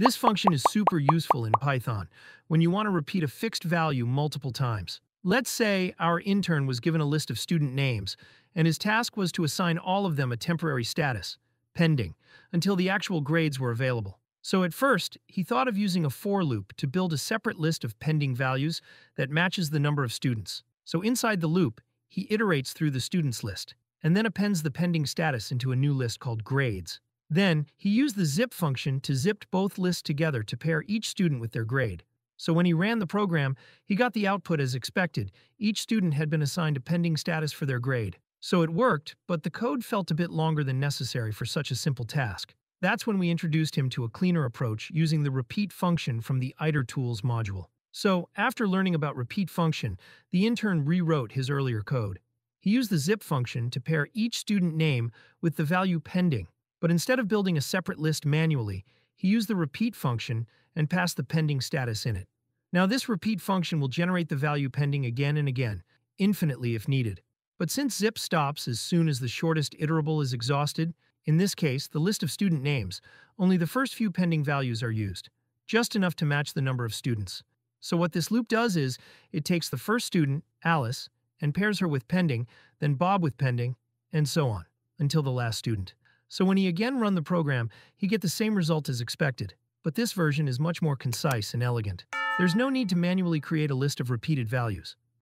This function is super useful in Python when you want to repeat a fixed value multiple times. Let's say our intern was given a list of student names, and his task was to assign all of them a temporary status, pending, until the actual grades were available. So at first, he thought of using a for loop to build a separate list of pending values that matches the number of students. So inside the loop, he iterates through the students list, and then appends the pending status into a new list called grades. Then, he used the zip function to zip both lists together to pair each student with their grade. So when he ran the program, he got the output as expected. Each student had been assigned a pending status for their grade. So it worked, but the code felt a bit longer than necessary for such a simple task. That's when we introduced him to a cleaner approach using the repeat function from the itertools module. So, after learning about repeat function, the intern rewrote his earlier code. He used the zip function to pair each student name with the value pending, but instead of building a separate list manually, he used the repeat function and passed the pending status in it. Now, this repeat function will generate the value pending again and again, infinitely if needed. But since zip stops as soon as the shortest iterable is exhausted, in this case, the list of student names, only the first few pending values are used, just enough to match the number of students. So what this loop does is, it takes the first student, Alice, and pairs her with pending, then Bob with pending, and so on, until the last student. So when he again run the program, he get the same result as expected, but this version is much more concise and elegant. There's no need to manually create a list of repeated values.